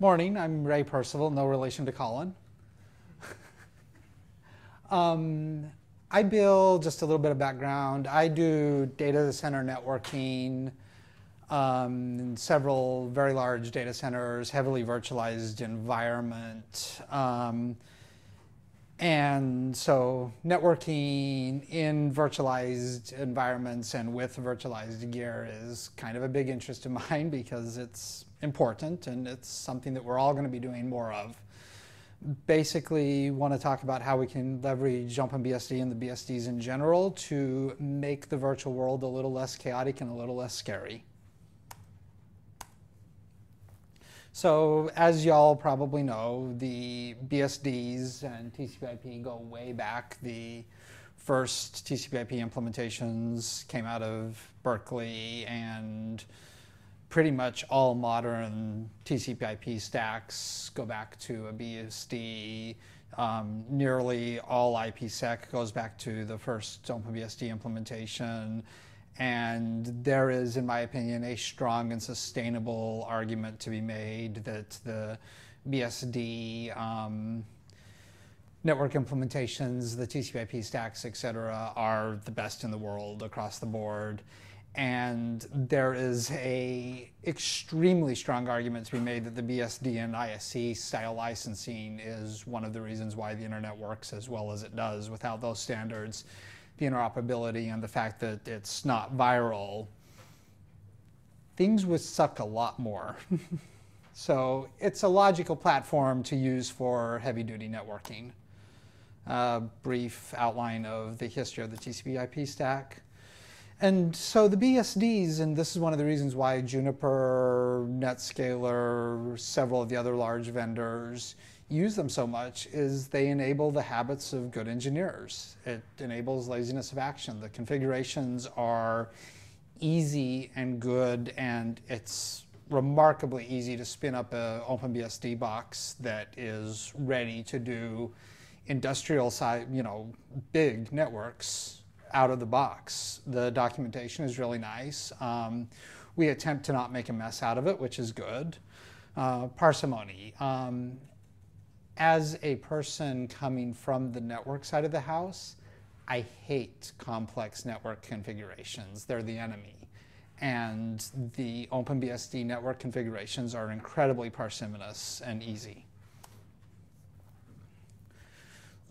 Morning, I'm Ray Percival, no relation to Colin. um, I build, just a little bit of background, I do data center networking, um, several very large data centers, heavily virtualized environment. Um, and so networking in virtualized environments and with virtualized gear is kind of a big interest of mine because it's important and it's something that we're all going to be doing more of. Basically, want to talk about how we can leverage OpenBSD and BSD and the BSDs in general to make the virtual world a little less chaotic and a little less scary. So as y'all probably know, the BSDs and TCP/IP go way back. The first TCP/IP implementations came out of Berkeley, and pretty much all modern TCP/IP stacks go back to a BSD. Um, nearly all IPsec goes back to the first OpenBSD implementation. And there is, in my opinion, a strong and sustainable argument to be made that the BSD um, network implementations, the TCP/IP stacks, et cetera, are the best in the world across the board. And there is a extremely strong argument to be made that the BSD and ISC style licensing is one of the reasons why the internet works as well as it does. Without those standards, the interoperability and the fact that it's not viral, things would suck a lot more. so it's a logical platform to use for heavy duty networking. A brief outline of the history of the TCP IP stack. And so the BSDs, and this is one of the reasons why Juniper, Netscaler, several of the other large vendors use them so much is they enable the habits of good engineers. It enables laziness of action. The configurations are easy and good, and it's remarkably easy to spin up an OpenBSD box that is ready to do industrial side, you know, big networks out of the box. The documentation is really nice. Um, we attempt to not make a mess out of it, which is good. Uh, parsimony. Um, as a person coming from the network side of the house, I hate complex network configurations. They're the enemy. And the OpenBSD network configurations are incredibly parsimonious and easy.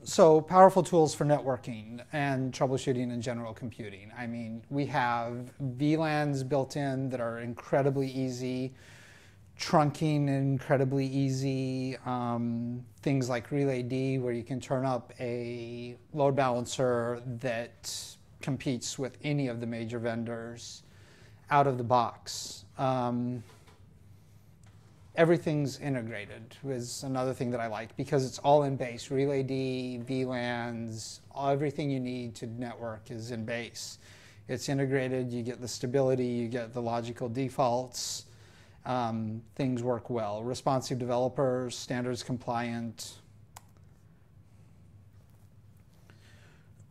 So powerful tools for networking and troubleshooting and general computing. I mean, we have VLANs built in that are incredibly easy trunking incredibly easy. Um, things like RelayD, where you can turn up a load balancer that competes with any of the major vendors out of the box. Um, everything's integrated is another thing that I like because it's all in base. RelayD, VLANs, everything you need to network is in base. It's integrated, you get the stability, you get the logical defaults um, things work well. Responsive developers, standards compliant.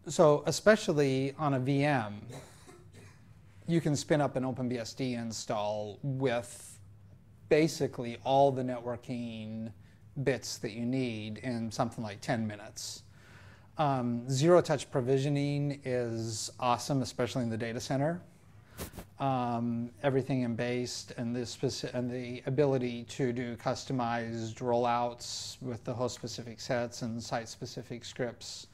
So especially on a VM, you can spin up an OpenBSD install with basically all the networking bits that you need in something like 10 minutes. Um, zero touch provisioning is awesome, especially in the data center um, everything in based and the, and the ability to do customized rollouts with the host specific sets and site specific scripts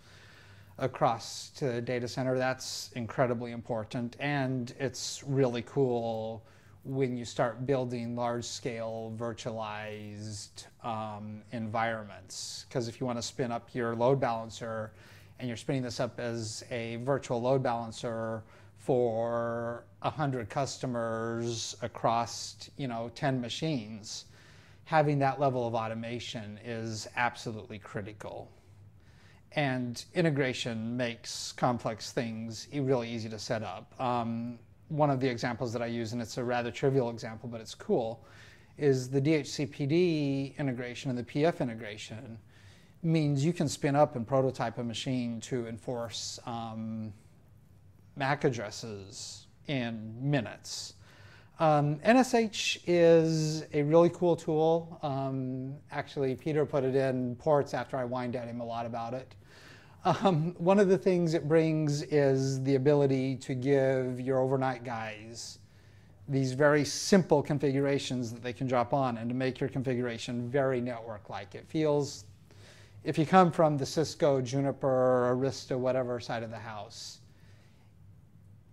across to the data center. That's incredibly important. And it's really cool when you start building large scale virtualized um, environments. Because if you want to spin up your load balancer and you're spinning this up as a virtual load balancer for 100 customers across you know 10 machines having that level of automation is absolutely critical and integration makes complex things really easy to set up um, one of the examples that i use and it's a rather trivial example but it's cool is the dhcpd integration and the pf integration means you can spin up and prototype a machine to enforce um, MAC addresses in minutes. Um, NSH is a really cool tool. Um, actually, Peter put it in ports after I whined at him a lot about it. Um, one of the things it brings is the ability to give your overnight guys these very simple configurations that they can drop on and to make your configuration very network-like. It feels, if you come from the Cisco, Juniper, Arista, whatever side of the house,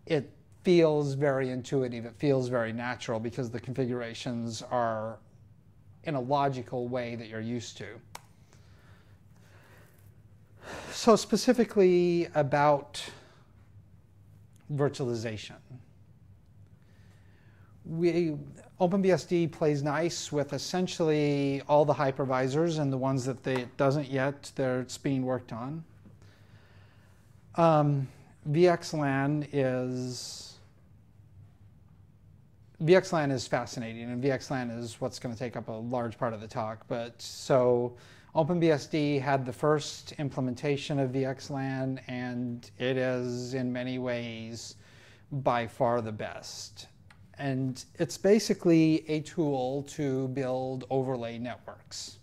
it feels very intuitive. It feels very natural because the configurations are in a logical way that you're used to. So specifically about virtualization. We, OpenBSD plays nice with essentially all the hypervisors and the ones that they, it doesn't yet, it's being worked on. Um, VXLAN is VXLAN is fascinating, and VXLAN is what's going to take up a large part of the talk. But so OpenBSD had the first implementation of VXLAN, and it is in many ways by far the best. And it's basically a tool to build overlay networks.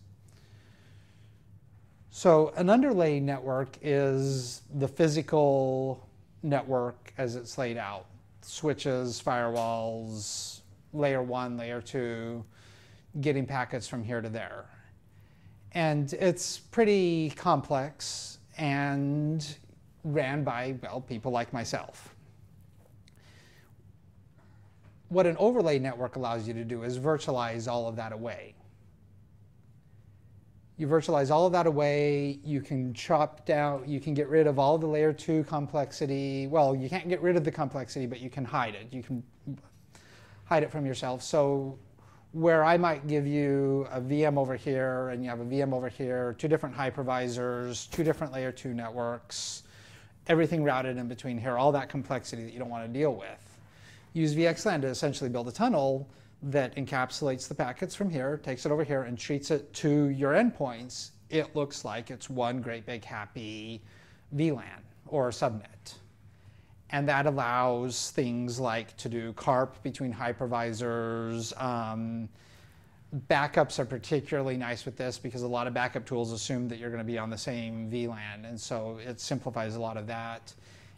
So an underlay network is the physical network as it's laid out switches, firewalls, layer one, layer two, getting packets from here to there. And it's pretty complex and ran by, well, people like myself. What an overlay network allows you to do is virtualize all of that away. You virtualize all of that away. You can chop down, you can get rid of all the layer two complexity. Well, you can't get rid of the complexity, but you can hide it. You can hide it from yourself. So where I might give you a VM over here and you have a VM over here, two different hypervisors, two different layer two networks, everything routed in between here, all that complexity that you don't want to deal with. Use VXLAN to essentially build a tunnel that encapsulates the packets from here, takes it over here, and treats it to your endpoints, it looks like it's one great big happy VLAN or subnet. And that allows things like to do CARP between hypervisors. Um, backups are particularly nice with this because a lot of backup tools assume that you're going to be on the same VLAN. And so it simplifies a lot of that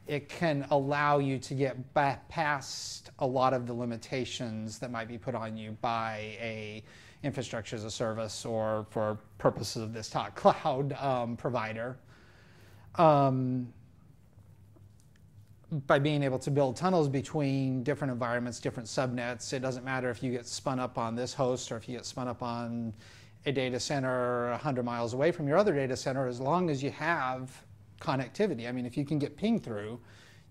it can allow you to get past a lot of the limitations that might be put on you by a infrastructure as a service or for purposes of this talk cloud um, provider um, by being able to build tunnels between different environments different subnets it doesn't matter if you get spun up on this host or if you get spun up on a data center 100 miles away from your other data center as long as you have connectivity. I mean, if you can get ping through,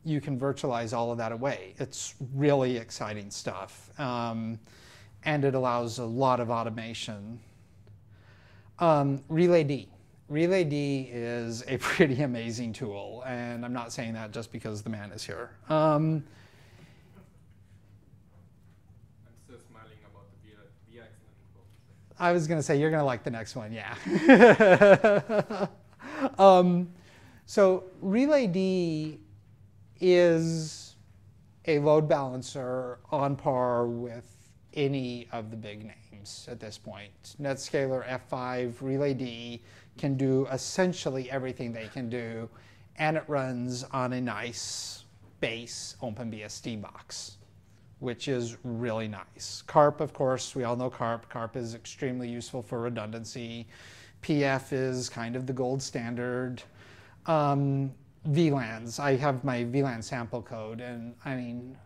you can virtualize all of that away. It's really exciting stuff. Um, and it allows a lot of automation. Um, RelayD. RelayD is a pretty amazing tool, and I'm not saying that just because the man is here. Um, I was going to say, you're going to like the next one, yeah. um, so RelayD is a load balancer on par with any of the big names at this point. Netscaler F5 RelayD can do essentially everything they can do, and it runs on a nice base OpenBSD box, which is really nice. CARP, of course, we all know CARP. CARP is extremely useful for redundancy. PF is kind of the gold standard um, VLANs. I have my VLAN sample code, and I mean,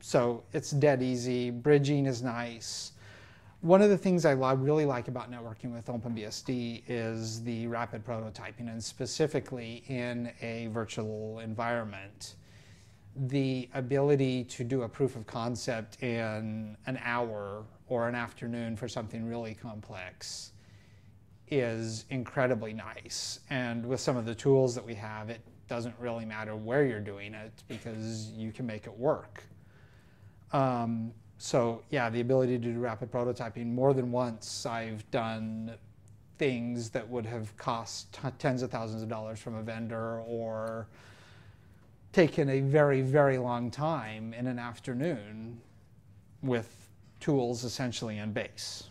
so it's dead easy. Bridging is nice. One of the things I really like about networking with OpenBSD is the rapid prototyping, and specifically in a virtual environment. The ability to do a proof of concept in an hour or an afternoon for something really complex is incredibly nice. And with some of the tools that we have, it doesn't really matter where you're doing it because you can make it work. Um, so yeah, the ability to do rapid prototyping. More than once I've done things that would have cost tens of thousands of dollars from a vendor or taken a very, very long time in an afternoon with tools essentially in base.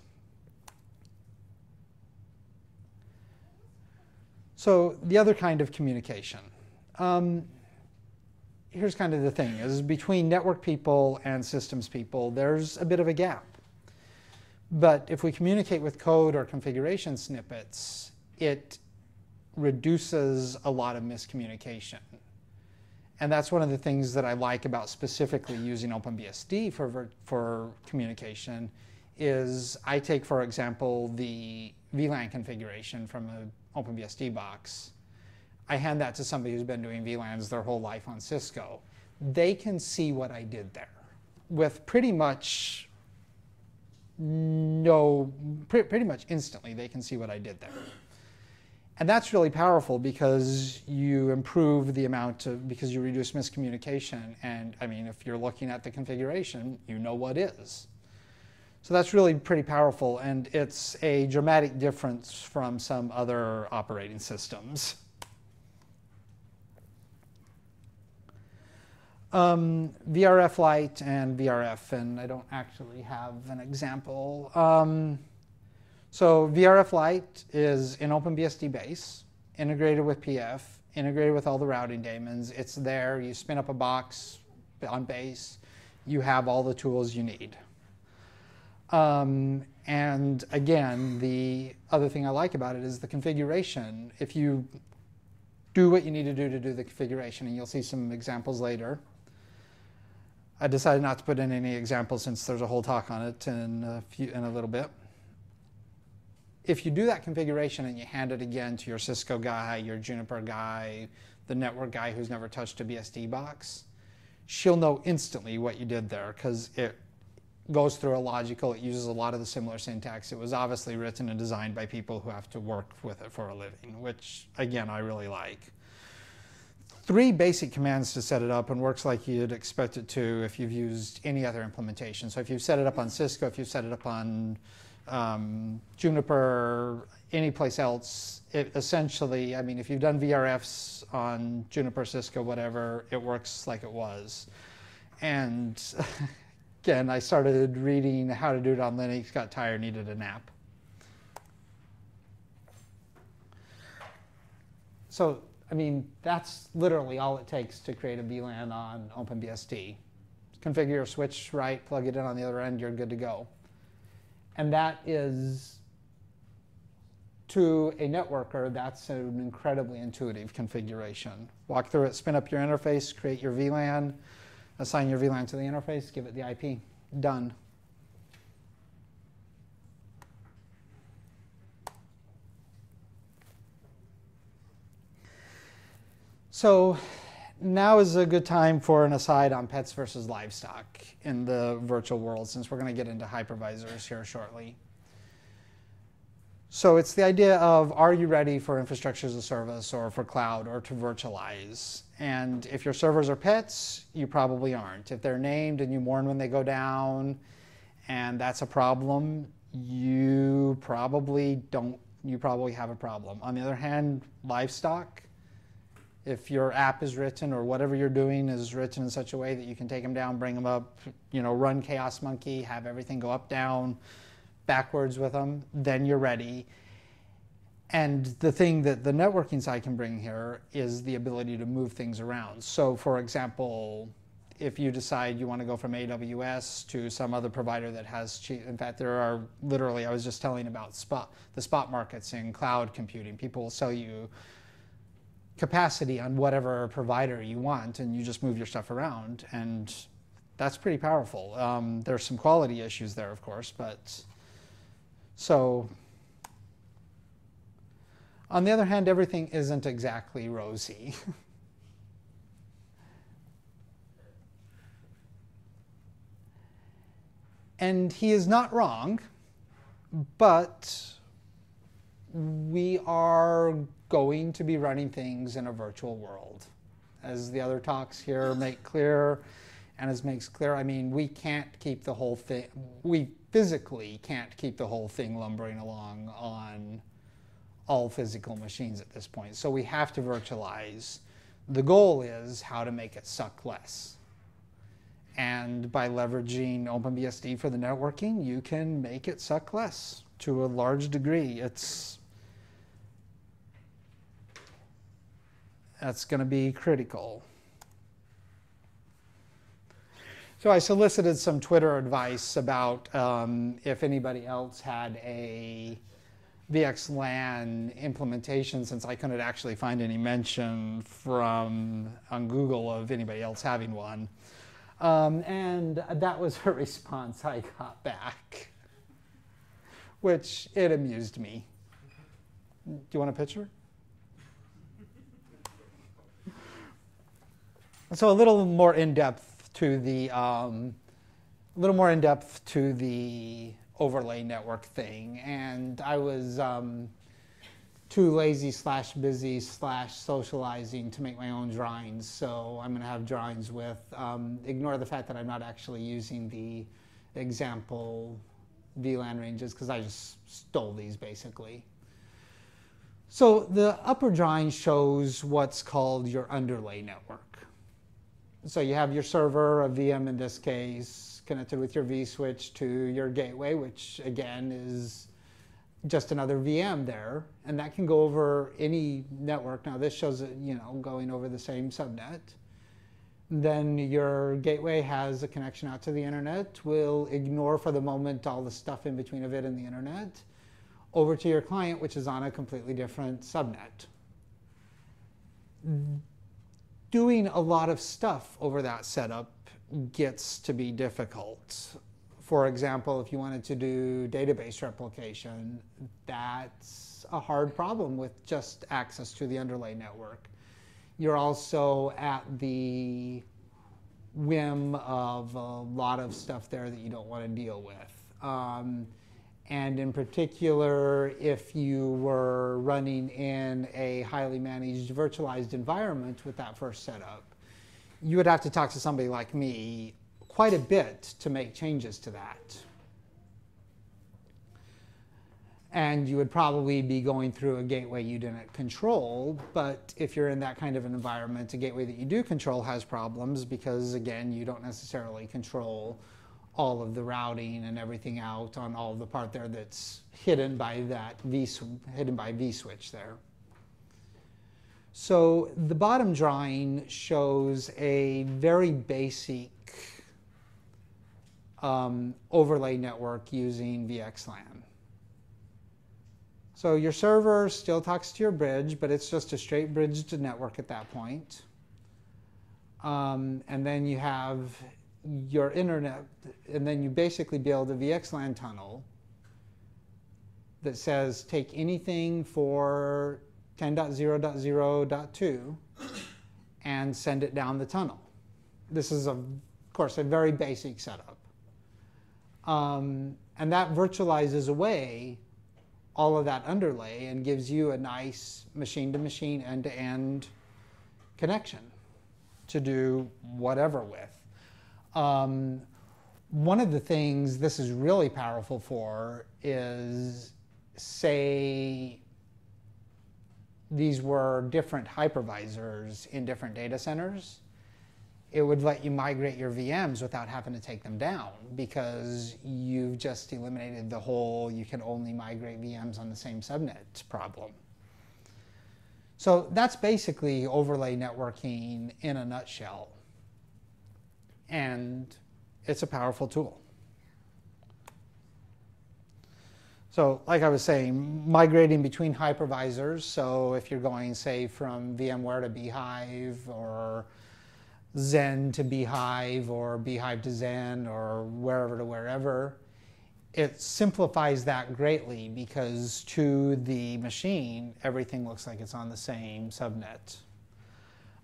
So the other kind of communication. Um, here's kind of the thing is between network people and systems people, there's a bit of a gap. But if we communicate with code or configuration snippets, it reduces a lot of miscommunication. And that's one of the things that I like about specifically using OpenBSD for, for communication is I take, for example, the VLAN configuration from an OpenBSD box. I hand that to somebody who's been doing VLANs their whole life on Cisco. They can see what I did there with pretty much no, pretty much instantly they can see what I did there. And that's really powerful because you improve the amount of, because you reduce miscommunication. And I mean, if you're looking at the configuration, you know what is. So that's really pretty powerful. And it's a dramatic difference from some other operating systems. Um, VRF Lite and VRF, and I don't actually have an example. Um, so VRF Lite is in OpenBSD base, integrated with PF, integrated with all the routing daemons. It's there. You spin up a box on base. You have all the tools you need. Um, and again, the other thing I like about it is the configuration. If you do what you need to do to do the configuration, and you'll see some examples later. I decided not to put in any examples since there's a whole talk on it in a, few, in a little bit if you do that configuration and you hand it again to your Cisco guy, your Juniper guy, the network guy who's never touched a BSD box, she'll know instantly what you did there because it goes through a logical, it uses a lot of the similar syntax. It was obviously written and designed by people who have to work with it for a living, which again, I really like. Three basic commands to set it up and works like you'd expect it to if you've used any other implementation. So if you've set it up on Cisco, if you've set it up on um, Juniper, any place else, it essentially, I mean, if you've done VRFs on Juniper, Cisco, whatever, it works like it was. And again, I started reading how to do it on Linux, got tired, needed a nap. So, I mean, that's literally all it takes to create a VLAN on OpenBSD. Configure your switch right, plug it in on the other end, you're good to go. And that is, to a networker, that's an incredibly intuitive configuration. Walk through it, spin up your interface, create your VLAN, assign your VLAN to the interface, give it the IP. Done. So now is a good time for an aside on pets versus livestock in the virtual world, since we're going to get into hypervisors here shortly. So it's the idea of are you ready for infrastructure as a service or for cloud or to virtualize? And if your servers are pets, you probably aren't. If they're named and you mourn when they go down and that's a problem, you probably don't, you probably have a problem. On the other hand, livestock, if your app is written or whatever you're doing is written in such a way that you can take them down, bring them up, you know, run Chaos Monkey, have everything go up, down, backwards with them, then you're ready. And the thing that the networking side can bring here is the ability to move things around. So, for example, if you decide you want to go from AWS to some other provider that has cheap, in fact, there are literally, I was just telling about spot, the spot markets in cloud computing. People will sell you capacity on whatever provider you want, and you just move your stuff around, and that's pretty powerful. Um, there's some quality issues there, of course, but so. On the other hand, everything isn't exactly rosy. and he is not wrong, but we are going to be running things in a virtual world. As the other talks here make clear, and as makes clear, I mean, we can't keep the whole thing, we physically can't keep the whole thing lumbering along on all physical machines at this point. So we have to virtualize. The goal is how to make it suck less. And by leveraging OpenBSD for the networking, you can make it suck less to a large degree. It's that's going to be critical. So I solicited some Twitter advice about um, if anybody else had a VXLAN implementation, since I couldn't actually find any mention from on Google of anybody else having one. Um, and that was a response I got back, which it amused me. Do you want a picture? So a little more in depth to the um, a little more in depth to the overlay network thing, and I was um, too lazy slash busy slash socializing to make my own drawings. So I'm going to have drawings with um, ignore the fact that I'm not actually using the example VLAN ranges because I just stole these basically. So the upper drawing shows what's called your underlay network. So you have your server, a VM in this case, connected with your vSwitch to your gateway, which again is just another VM there, and that can go over any network. Now this shows it, you know, going over the same subnet. Then your gateway has a connection out to the internet. We'll ignore for the moment all the stuff in between of it and the internet. Over to your client, which is on a completely different subnet doing a lot of stuff over that setup gets to be difficult. For example, if you wanted to do database replication, that's a hard problem with just access to the underlay network. You're also at the whim of a lot of stuff there that you don't want to deal with. Um, and in particular, if you were running in a highly managed virtualized environment with that first setup, you would have to talk to somebody like me quite a bit to make changes to that. And you would probably be going through a gateway you didn't control. But if you're in that kind of an environment, a gateway that you do control has problems because, again, you don't necessarily control all of the routing and everything out on all the part there that's hidden by that V hidden by V switch there. So the bottom drawing shows a very basic um, overlay network using VXLAN. So your server still talks to your bridge, but it's just a straight bridged network at that point. Um, and then you have your internet, and then you basically build a VXLAN tunnel that says take anything for 10.0.0.2 and send it down the tunnel. This is, of course, a very basic setup. Um, and that virtualizes away all of that underlay and gives you a nice machine-to-machine end-to-end connection to do whatever with. Um, one of the things this is really powerful for is say these were different hypervisors in different data centers, it would let you migrate your VMs without having to take them down because you've just eliminated the whole you can only migrate VMs on the same subnet problem. So that's basically overlay networking in a nutshell and it's a powerful tool. So like I was saying, migrating between hypervisors. So if you're going, say, from VMware to bhyve or Xen to bhyve or bhyve to Xen or wherever to wherever, it simplifies that greatly because to the machine, everything looks like it's on the same subnet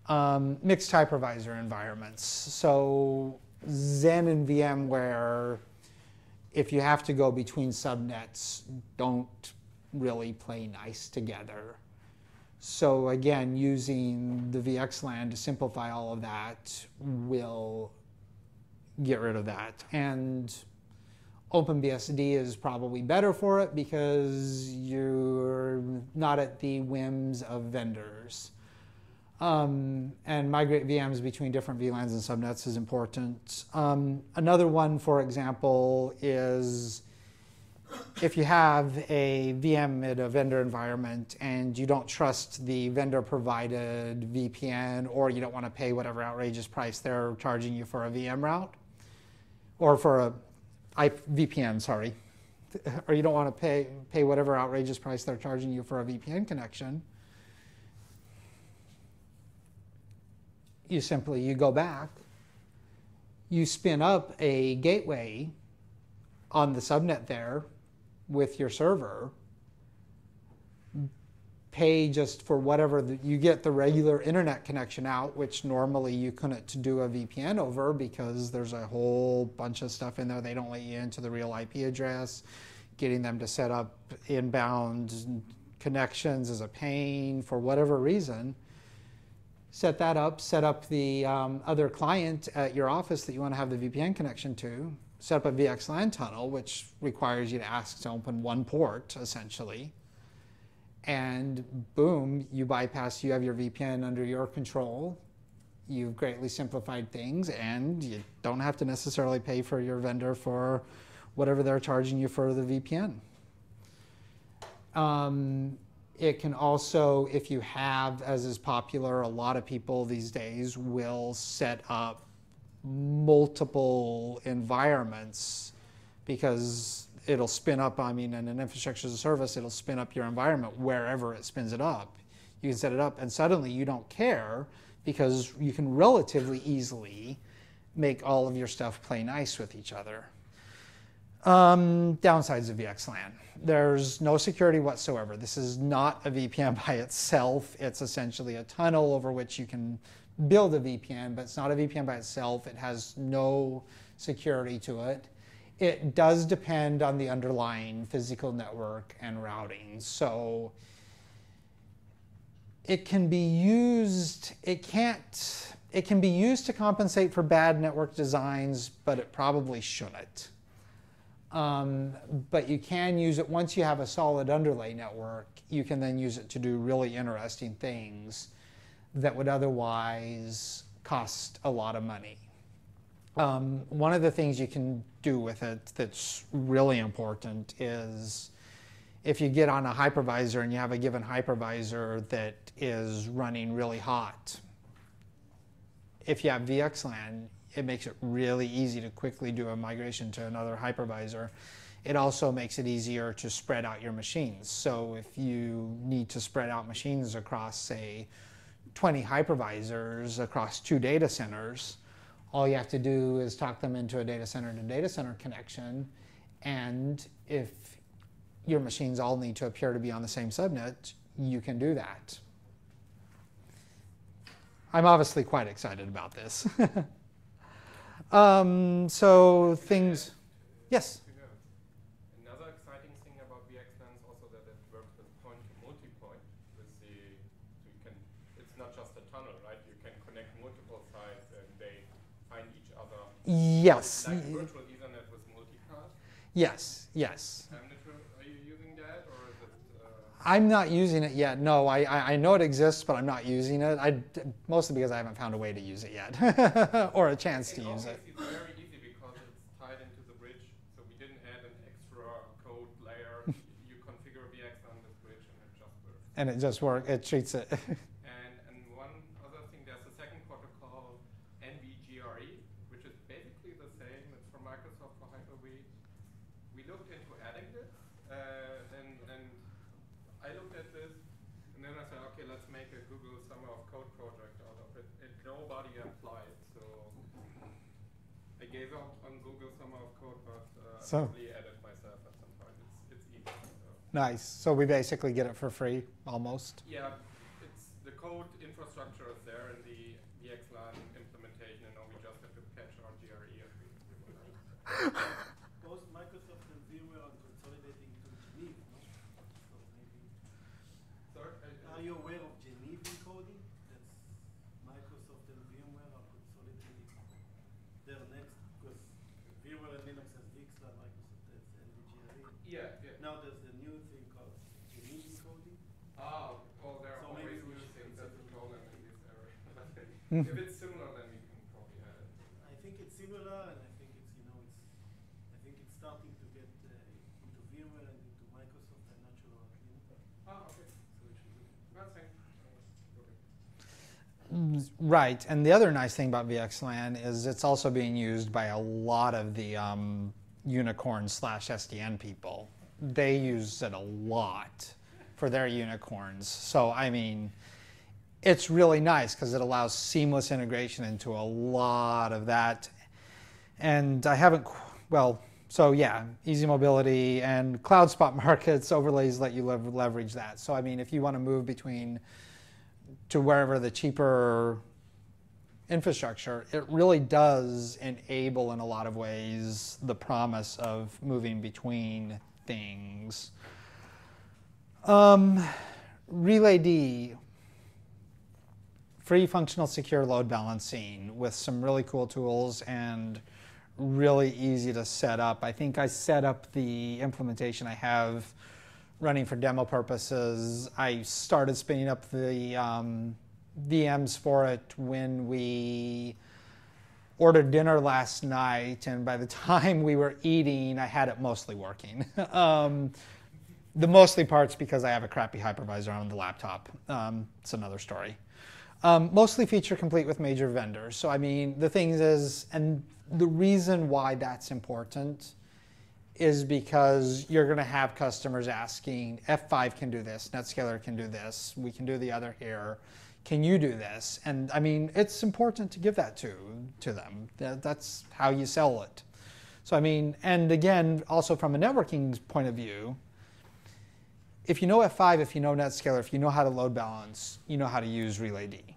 um, mixed hypervisor environments. So Xen and VMware, if you have to go between subnets, don't really play nice together. So again, using the VXLAN to simplify all of that will get rid of that. And OpenBSD is probably better for it because you're not at the whims of vendors. Um, and migrate VMs between different VLANs and subnets is important. Um, another one, for example, is if you have a VM in a vendor environment and you don't trust the vendor provided VPN or you don't want to pay whatever outrageous price they're charging you for a VM route or for a VPN, sorry, or you don't want to pay, pay whatever outrageous price they're charging you for a VPN connection, you simply you go back, you spin up a gateway on the subnet there with your server, pay just for whatever the, you get the regular internet connection out, which normally you couldn't do a VPN over because there's a whole bunch of stuff in there. They don't let you into the real IP address. Getting them to set up inbound connections is a pain for whatever reason. Set that up, set up the um, other client at your office that you want to have the VPN connection to, set up a VXLAN tunnel, which requires you to ask to open one port essentially and boom, you bypass, you have your VPN under your control. You've greatly simplified things, and you don't have to necessarily pay for your vendor for whatever they're charging you for the VPN. Um, it can also, if you have, as is popular, a lot of people these days will set up multiple environments because it'll spin up, I mean, in an infrastructure as a service, it'll spin up your environment wherever it spins it up. You can set it up, and suddenly you don't care because you can relatively easily make all of your stuff play nice with each other. Um, downsides of VXLAN. There's no security whatsoever. This is not a VPN by itself. It's essentially a tunnel over which you can build a VPN, but it's not a VPN by itself. It has no security to it it does depend on the underlying physical network and routing. So it can be used, it can't, it can be used to compensate for bad network designs, but it probably shouldn't. Um, but you can use it once you have a solid underlay network, you can then use it to do really interesting things that would otherwise cost a lot of money. Um, one of the things you can do with it that's really important is if you get on a hypervisor and you have a given hypervisor that is running really hot, if you have VXLAN, it makes it really easy to quickly do a migration to another hypervisor. It also makes it easier to spread out your machines. So if you need to spread out machines across, say, 20 hypervisors across two data centers, all you have to do is talk them into a data center to data center connection. And if your machines all need to appear to be on the same subnet, you can do that. I'm obviously quite excited about this. um, so things, yes? Another exciting thing about VXLAN is also that it works with point to multipoint. With the, you can, it's not just a tunnel, right? You can connect multiple sites and they find each other. Yes. Like virtual Ethernet with multicast? Yes, yes. Are you using that or is it? Uh... I'm not using it yet. No, I, I know it exists, but I'm not using it. I, mostly because I haven't found a way to use it yet or a chance to use it. It's very easy because it's tied into the bridge. So we didn't add an extra code layer. you configure VX on this bridge and it just works. And it just works. It treats it. so. edit myself at some point. It's, it's Nice. So we basically get it for free, almost. Yeah, it's the code infrastructure is there in the VXLAN implementation, and now we just have to patch our GRE. Both Microsoft and VMware are consolidating to Geneve, no? So maybe. Sorry, are you aware of Geneve encoding? That's Microsoft and VMware are consolidating their next, because VMware and Linux yeah, yeah. Now there's a new thing called Geneve encoding. Ah, well, there are so always new things that the problem in this area. If it's similar, then we can probably add it. I think it's similar, and I think it's you know it's I think it's starting to get uh, into VMware and into Microsoft. I'm not sure about Linux, Ah, okay. so it should be. That's fine. Right, and the other nice thing about VXLAN is it's also being used by a lot of the um, unicorn slash SDN people. They use it a lot for their unicorns. So I mean, it's really nice because it allows seamless integration into a lot of that. And I haven't, well, so yeah, easy mobility and cloud spot markets overlays let you lev- leverage that. So I mean, if you want to move between to wherever the cheaper infrastructure, it really does enable in a lot of ways the promise of moving between things. Um, Relay D, free functional secure load balancing with some really cool tools and really easy to set up. I think I set up the implementation I have running for demo purposes. I started spinning up the um, VMs for it when we ordered dinner last night, and by the time we were eating, I had it mostly working. um, the mostly parts because I have a crappy hypervisor on the laptop. Um, it's another story. Um, mostly feature complete with major vendors. So I mean, the thing is, and the reason why that's important is because you're going to have customers asking, F5 can do this, Netscaler can do this, we can do the other here. Can you do this? And I mean, it's important to give that to to them. That, that's how you sell it. So I mean, and again, also from a networking point of view, if you know F5, if you know Netscaler, if you know how to load balance, you know how to use Relay D.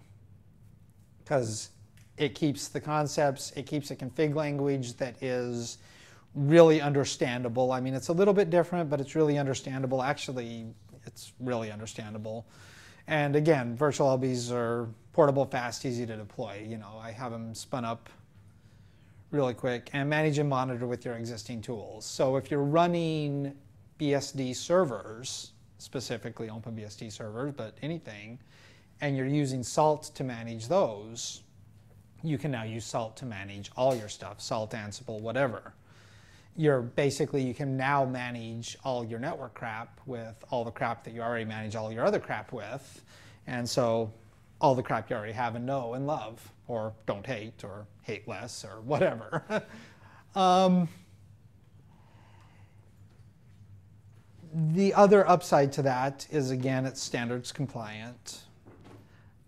Because it keeps the concepts, it keeps a config language that is really understandable. I mean, it's a little bit different, but it's really understandable. Actually, it's really understandable. And again, virtual LBs are portable, fast, easy to deploy. You know, I have them spun up really quick and manage and monitor with your existing tools. So if you're running BSD servers, specifically OpenBSD servers, but anything, and you're using Salt to manage those, you can now use Salt to manage all your stuff, Salt, Ansible, whatever. You're basically, you can now manage all your network crap with all the crap that you already manage all your other crap with. And so all the crap you already have and know and love, or don't hate, or hate less, or whatever. um, the other upside to that is again, it's standards compliant.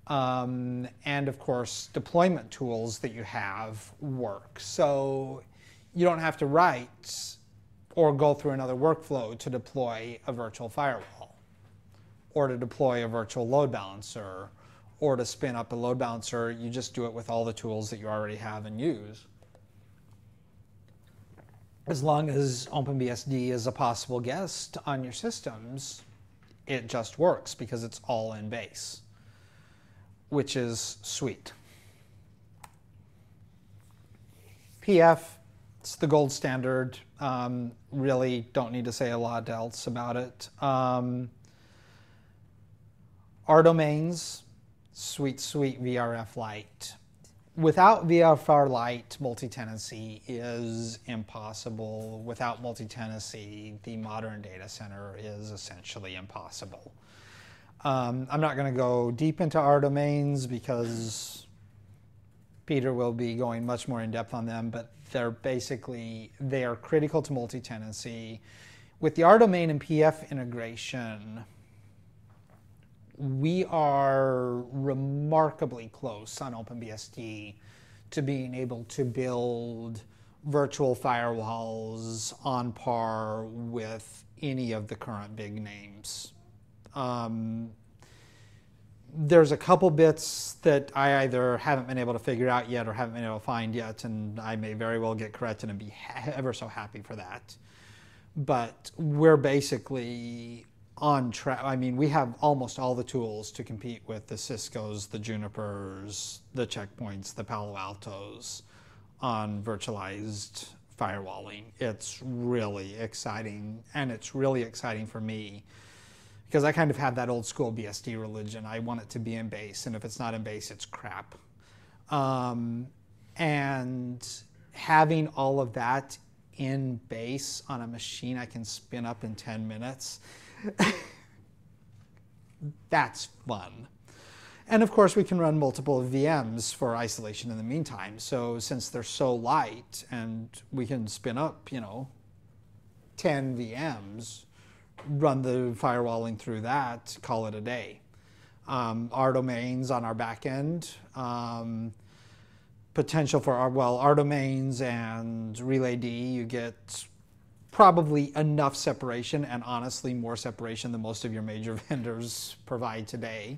Um, and of course, deployment tools that you have work. So you don't have to write or go through another workflow to deploy a virtual firewall or to deploy a virtual load balancer or to spin up a load balancer. You just do it with all the tools that you already have and use. As long as OpenBSD is a possible guest on your systems, it just works because it's all in base, which is sweet. PF, it's the gold standard. Um, really don't need to say a lot else about it. Um, R domains, sweet, sweet VRF Lite. Without VRF Lite, multi-tenancy is impossible. Without multi-tenancy, the modern data center is essentially impossible. Um, I'm not going to go deep into R domains because Peter will be going much more in depth on them, but they're basically they are critical to multi-tenancy. With the R domain and PF integration, we are remarkably close on OpenBSD to being able to build virtual firewalls on par with any of the current big names. Um, there's a couple bits that I either haven't been able to figure out yet or haven't been able to find yet, and I may very well get corrected and be ever so happy for that. But we're basically on track. I mean, we have almost all the tools to compete with the Cisco's, the Junipers, the Checkpoints, the Palo Altos on virtualized firewalling. It's really exciting, and it's really exciting for me because I kind of have that old school BSD religion. I want it to be in base, and if it's not in base, it's crap. Um, and having all of that in base on a machine I can spin up in 10 minutes, that's fun. And of course, we can run multiple VMs for isolation in the meantime. So since they're so light and we can spin up, you know, 10 VMs, run the firewalling through that, call it a day. Um, rdomains on our back end, um, potential for our, well, rdomains and relayd, you get probably enough separation and honestly more separation than most of your major vendors provide today.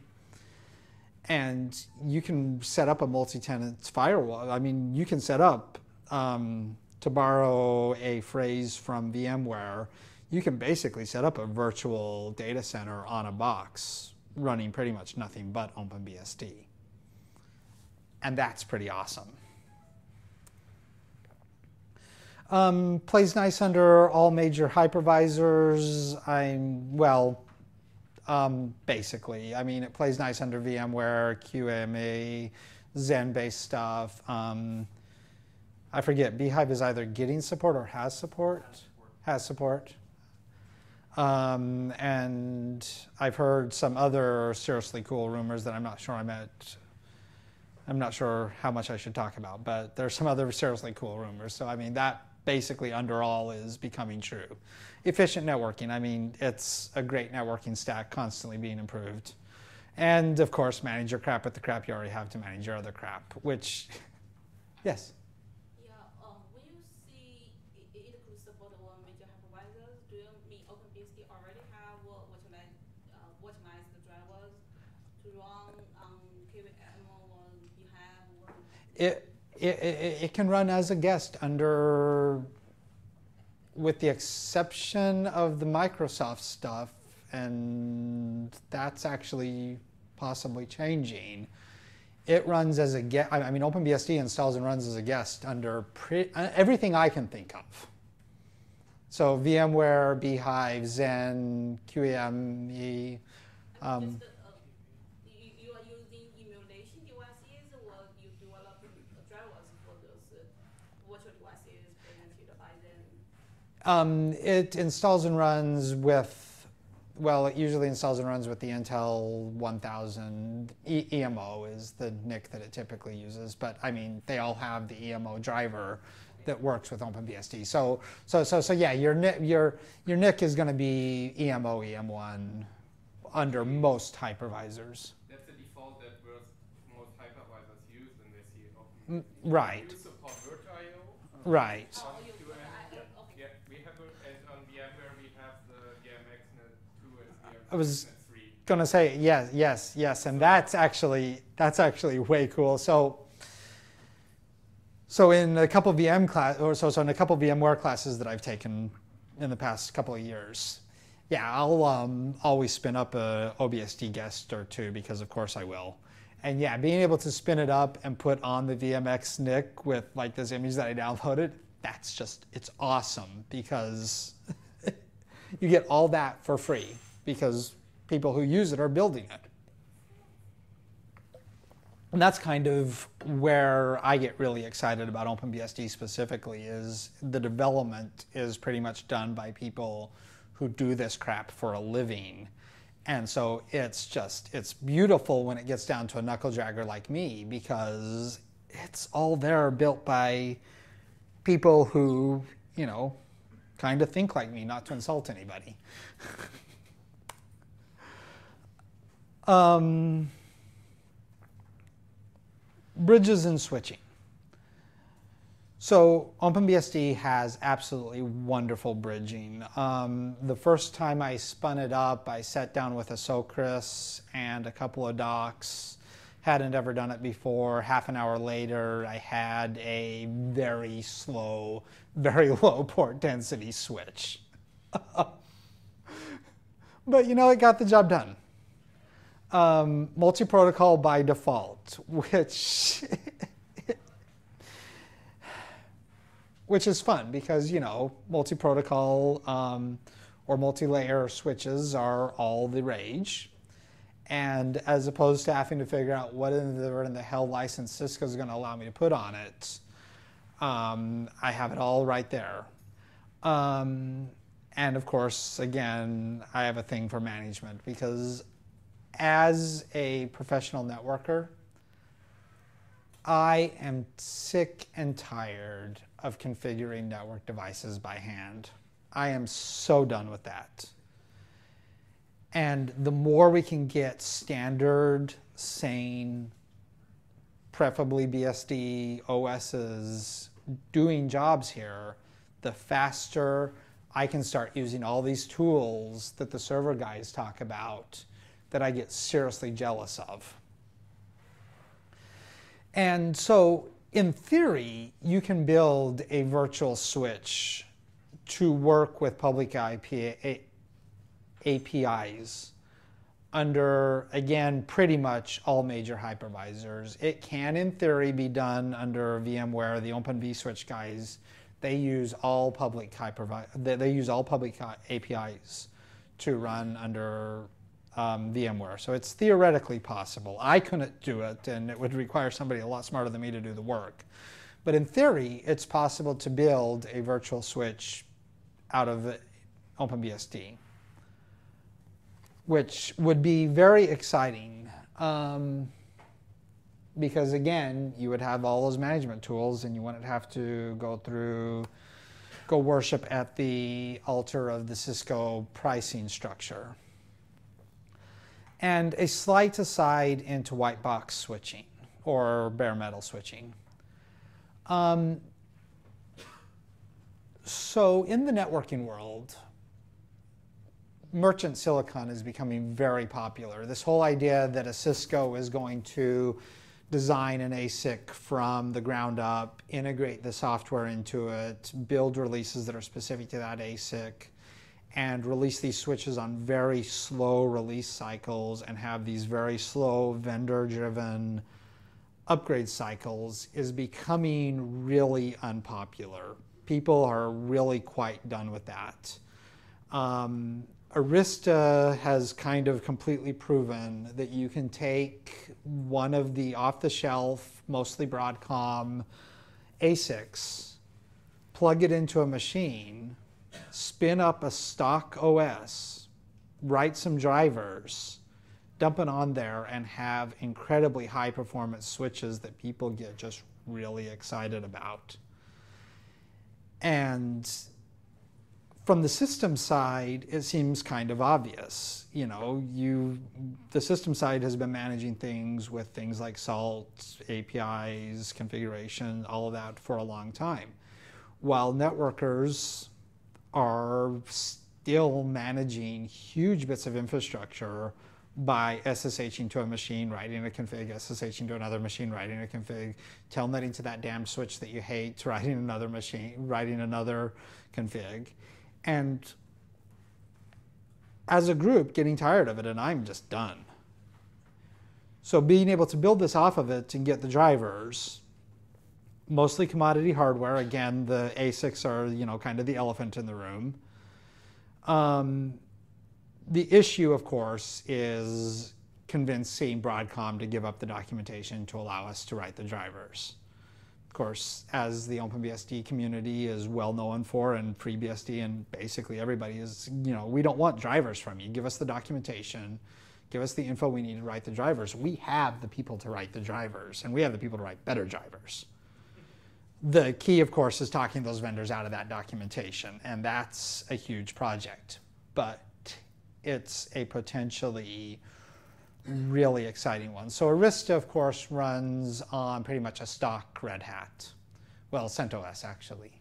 And you can set up a multi-tenant firewall. I mean, you can set up, um, to borrow a phrase from VMware, you can basically set up a virtual data center on a box running pretty much nothing but OpenBSD. And that's pretty awesome. Um, plays nice under all major hypervisors. I'm, well, um, basically. I mean, it plays nice under VMware, QEMU, Xen based stuff. Um, I forget, bhyve is either getting support or has support. Has support. Um, and I've heard some other seriously cool rumors that I'm not sure I'm at. I'm not sure how much I should talk about, but there's some other seriously cool rumors. So I mean that basically under all is becoming true. Efficient networking. I mean it's a great networking stack constantly being improved. And of course, manage your crap with the crap you already have to manage your other crap. Which, yes. Yeah, um, when you see it, it could support one major hypervisors, do you mean OpenBSD already have what what you like, uh, what nice the drivers to run on KVM or bhyve or it, it, it, it can run as a guest under, with the exception of the Microsoft stuff, and that's actually possibly changing. It runs as a guest. I mean, OpenBSD installs and runs as a guest under pre, uh, everything I can think of. So VMware, bhyve, Xen, QEMU. Um, mean, just, uh, you, you are using emulation devices or you develop drivers for those uh, virtual devices presented by them? Um, it installs and runs with, well, it usually installs and runs with the Intel 1000. E- EM0 is the NIC that it typically uses, but I mean, they all have the EM0 driver that works with OpenBSD. So, so, so, so yeah, your NIC, your, your NIC is going to be E EM0, EM1 under most hypervisors. That's the default that most, most hypervisors use when they see open. Mm, right. We support VirtIO. Right. Oh, you, QM, I, yeah. okay. Yeah, we have a, and on VMware we have the VMXNet 2 and I was- gonna say yes, yes, yes, and that's actually that's actually way cool. So, so in a couple VM class, or so so in a couple VMware classes that I've taken in the past couple of years, yeah, I'll um, always spin up a OBSD guest or two because of course I will. And yeah, being able to spin it up and put on the VMX NIC with like this image that I downloaded, that's just it's awesome because you get all that for free because people who use it are building it. And that's kind of where I get really excited about OpenBSD specifically is the development is pretty much done by people who do this crap for a living. And so it's just it's beautiful when it gets down to a knuckle dragger like me because it's all there built by people who, you know, kind of think like me, not to insult anybody. Um, bridges and switching. So OpenBSD has absolutely wonderful bridging. Um, the first time I spun it up, I sat down with a Socris and a couple of docs. Hadn't ever done it before. Half an hour later, I had a very slow, very low port density switch. but you know, it got the job done um, multi-protocol by default, which which is fun because you know multi-protocol um, or multi-layer switches are all the rage, And as opposed to having to figure out what in the, in the hell license Cisco is going to allow me to put on it, um, I have it all right there. Um, and of course, again, I have a thing for management because as a professional networker, I am sick and tired of configuring network devices by hand. I am so done with that. And the more we can get standard, sane, preferably BSD OSs doing jobs here, the faster I can start using all these tools that the server guys talk about that I get seriously jealous of. And so, in theory, you can build a virtual switch to work with public IP APIs under, again, pretty much all major hypervisors. It can, in theory, be done under VMware. The Open vSwitch guys, they use all public hypervi- they, they use all public APIs to run under um, VMware. So it's theoretically possible. I couldn't do it, and it would require somebody a lot smarter than me to do the work. But in theory, it's possible to build a virtual switch out of OpenBSD, which would be very exciting. Um, because again, you would have all those management tools and you wouldn't have to go through, go worship at the altar of the Cisco pricing structure. And a slight aside into white box switching or bare metal switching. Um, so in the networking world, merchant silicon is becoming very popular. This whole idea that a Cisco is going to design an ASIC from the ground up, integrate the software into it, build releases that are specific to that ASIC, and release these switches on very slow release cycles and have these very slow vendor driven upgrade cycles is becoming really unpopular people are really quite done with that. Um, Arista has kind of completely proven that you can take one of the off the shelf, mostly Broadcom ASICs, plug it into a machine, spin up a stock OS, write some drivers, dump it on there, and have incredibly high performance switches that people get just really excited about. And from the system side, it seems kind of obvious. You know, you the system side has been managing things with things like salt, APIs, configuration, all of that for a long time. While networkers are still managing huge bits of infrastructure by SSHing to a machine, writing a config, SSHing to another machine, writing a config, telnetting to that damn switch that you hate, writing another machine, writing another config. And as a group, getting tired of it, and I'm just done. So being able to build this off of it and get the drivers, mostly commodity hardware. Again, the ASICs are, you know, kind of the elephant in the room. Um, the issue, of course, is convincing Broadcom to give up the documentation to allow us to write the drivers. Of course, as the OpenBSD community is well known for, and FreeBSD and basically everybody is, you know, we don't want drivers from you. Give us the documentation, give us the info we need to write the drivers. We have the people to write the drivers, and we have the people to write better drivers. The key, of course, is talking those vendors out of that documentation, and that's a huge project. But it's a potentially really exciting one. So Arista, of course, runs on pretty much a stock Red Hat. Well, CentOS, actually.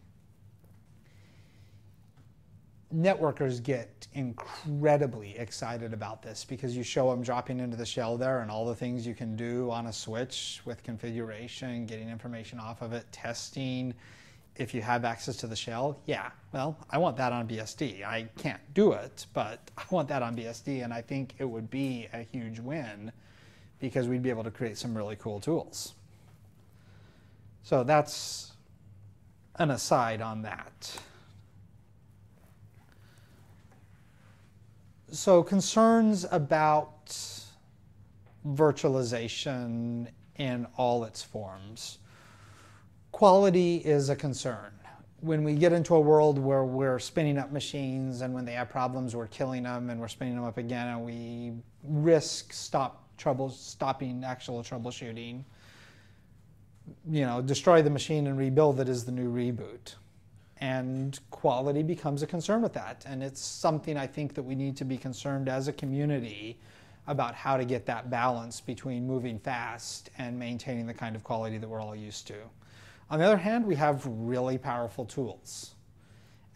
Networkers get incredibly excited about this because you show them dropping into the shell there and all the things you can do on a switch with configuration, getting information off of it, testing, if you have access to the shell, yeah, well, I want that on BSD. I can't do it, but I want that on BSD, and I think it would be a huge win because we'd be able to create some really cool tools. So that's an aside on that. So concerns about virtualization in all its forms. Quality is a concern. When we get into a world where we're spinning up machines and when they have problems, we're killing them and we're spinning them up again, and we risk stop trouble stopping actual troubleshooting. You know, destroy the machine and rebuild it is the new reboot and quality becomes a concern with that. And it's something I think that we need to be concerned as a community about how to get that balance between moving fast and maintaining the kind of quality that we're all used to. On the other hand, we have really powerful tools.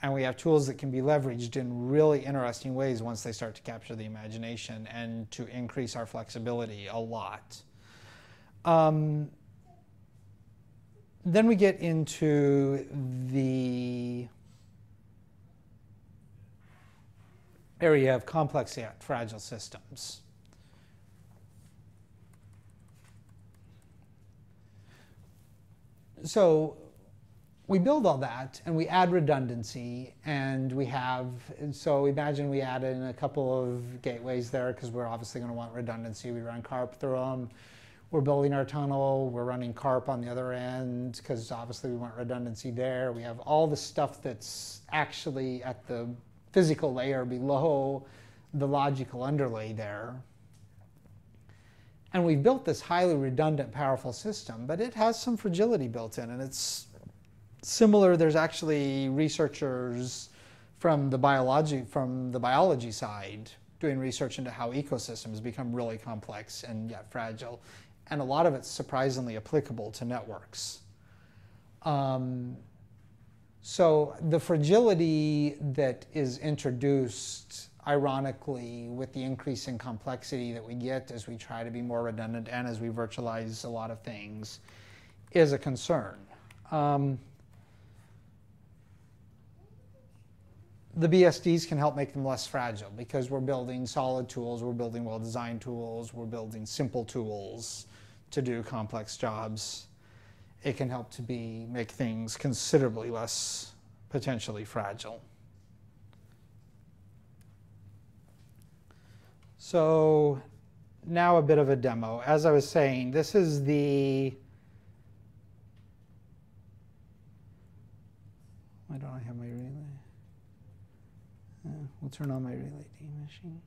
And we have tools that can be leveraged in really interesting ways once they start to capture the imagination and to increase our flexibility a lot. Um, then we get into the area of complex yet fragile systems. So we build all that and we add redundancy and we have so imagine we add in a couple of gateways there because we're obviously going to want redundancy we run carp through them we're building our tunnel, we're running carp on the other end because obviously we want redundancy there. We have all the stuff that's actually at the physical layer below the logical underlay there. And we've built this highly redundant, powerful system, but it has some fragility built in, and it's similar. There's actually researchers from the biology from the biology side doing research into how ecosystems become really complex and yet fragile and a lot of it's surprisingly applicable to networks. Um, so the fragility that is introduced, ironically, with the increase in complexity that we get as we try to be more redundant and as we virtualize a lot of things, is a concern. Um, the BSDs can help make them less fragile because we're building solid tools, we're building well designed tools, we're building simple tools to do complex jobs, it can help to be make things considerably less potentially fragile. So now a bit of a demo. As I was saying, this is the why don't I have my relay? Uh, we'll turn on my relay D machine.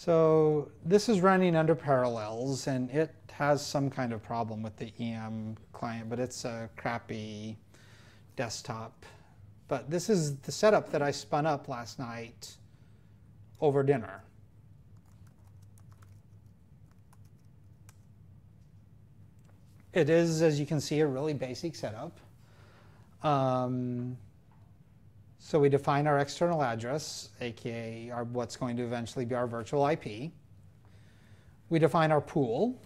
So this is running under Parallels, and it has some kind of problem with the EM client, but it's a crappy desktop. But this is the setup that I spun up last night over dinner. It is, as you can see, a really basic setup. Um, so we define our external address, aka our, what's going to eventually be our virtual IP. We define our pool,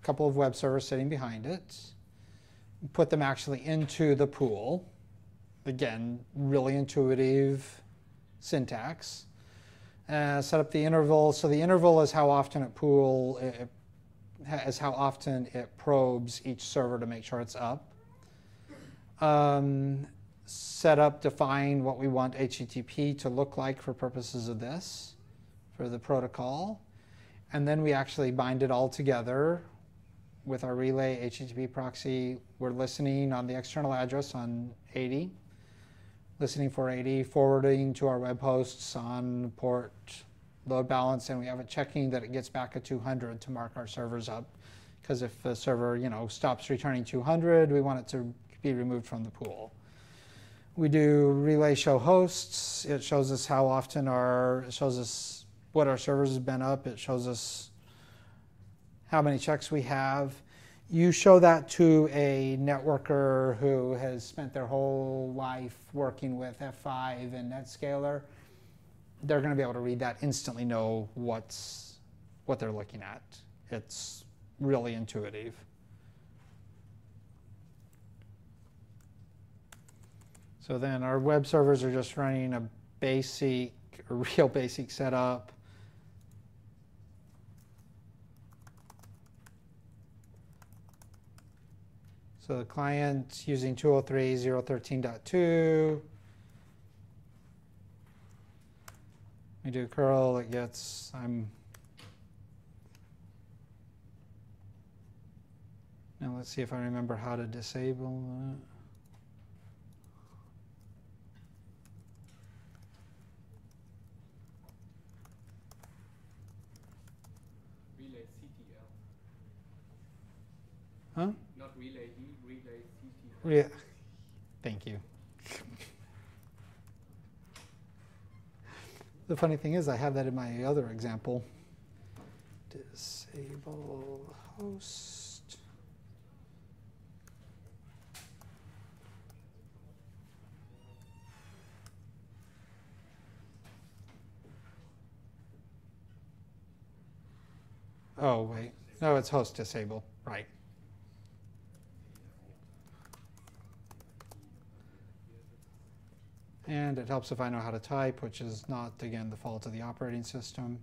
a couple of web servers sitting behind it. Put them actually into the pool. Again, really intuitive syntax. Uh, set up the interval. So the interval is how often it pool, it, is how often it probes each server to make sure it's up. Um, set up, define what we want HTTP to look like for purposes of this, for the protocol. And then we actually bind it all together with our relay HTTP proxy. We're listening on the external address on 80, listening for 80, forwarding to our web hosts on port load balance, and we have it checking that it gets back at 200 to mark our servers up. Because if the server, you know, stops returning 200, we want it to be removed from the pool. We do relay show hosts. It shows us how often our, it shows us what our servers have been up. It shows us how many checks we have. You show that to a networker who has spent their whole life working with F5 and NetScaler. They're going to be able to read that instantly, know what's what they're looking at. It's really intuitive. So then our web servers are just running a basic, a real basic setup. So the client using 203.0.13.2. we do curl, it gets, I'm. Now let's see if I remember how to disable that. relayctl. Huh? Not relayd, relay CTL. Re- Thank you. The funny thing is, I have that in my other example. Disable host. Oh, wait. No, it's host disable. Right. And it helps if I know how to type, which is not, again, the fault of the operating system.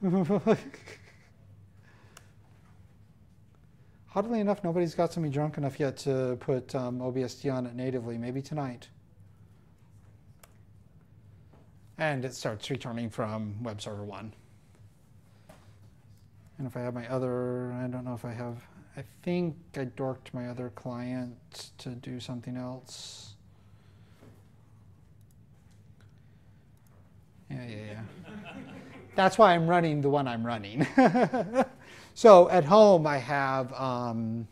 Oddly enough, nobody's got me drunk enough yet to put um, OBSD on it natively. Maybe tonight. And it starts returning from web server 1. And if I have my other, I don't know if I have, I think I dorked my other client to do something else. Yeah, yeah, yeah. That's why I'm running the one I'm running. so at home, I have um,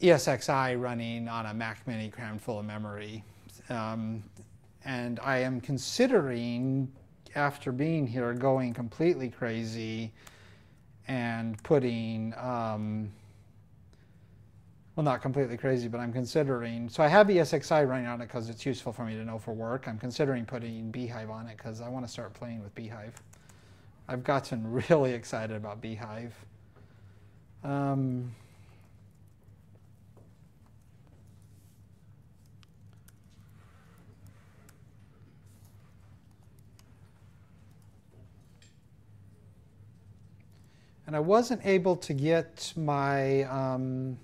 ESXi running on a Mac Mini crammed full of memory. Um, and I am considering, after being here, going completely crazy and putting, um, well, not completely crazy, but I'm considering. So I have ESXi running on it because it's useful for me to know for work. I'm considering putting bhyve on it because I want to start playing with bhyve. I've gotten really excited about bhyve. Um, and I wasn't able to get my um,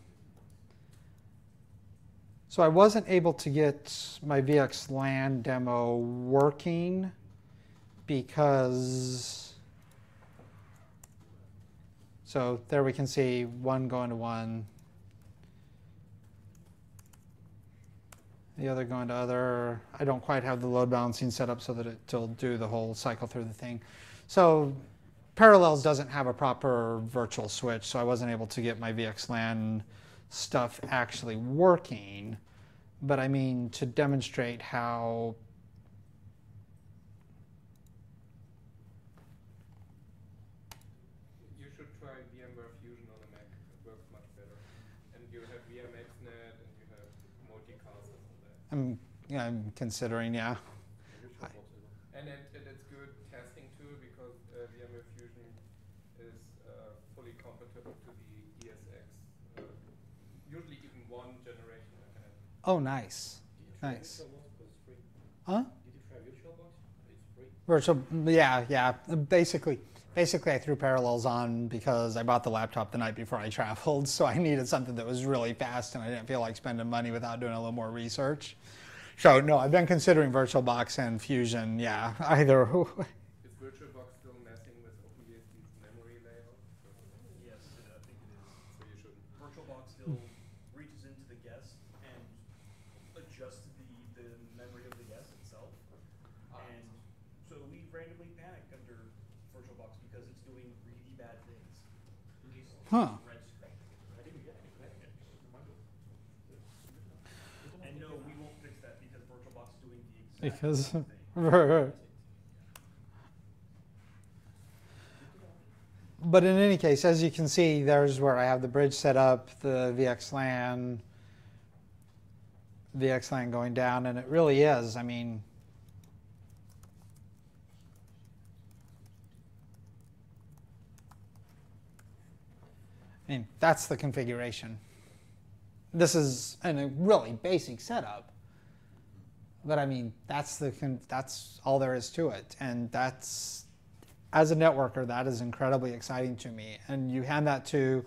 so I wasn't able to get my VXLAN demo working because so there we can see one going to one the other going to other. I don't quite have the load balancing set up so that it'll do the whole cycle through the thing. So Parallels doesn't have a proper virtual switch, so I wasn't able to get my VXLAN stuff actually working. But I mean, to demonstrate how You should try VMware Fusion on a Mac. It works much better. And you have VMXNet and you have multicast and all that. I'm, yeah, I'm considering, yeah. I- And, it, and it's good testing too because uh, VMware Fusion is uh, fully compatible to the ESX. Uh, usually even one generation ahead. Oh, nice. Nice. Huh? Did you? It's free. Virtual, yeah, yeah. Basically, basically, I threw Parallels on because I bought the laptop the night before I traveled, so I needed something that was really fast, and I didn't feel like spending money without doing a little more research. So no, I've been considering VirtualBox and Fusion. Yeah, either. Is VirtualBox still messing with OpenBSD's memory layout? So, Yes, uh, I think it is. so you shouldn't. VirtualBox still reaches into the guest and adjusts the, the memory of the guest itself. And so we randomly panicked under VirtualBox because it's doing really bad things. Huh. Red screen. I didn't get any credit. And no, we won't fix that because VirtualBox is doing the exact Because. thing. But in any case, as you can see, there's where I have the bridge set up, the VXLAN, VXLAN going down, and it really is. I mean, I mean that's the configuration. This is an, a really basic setup, but I mean that's the con- that's all there is to it, and that's as a networker, that is incredibly exciting to me. And you hand that to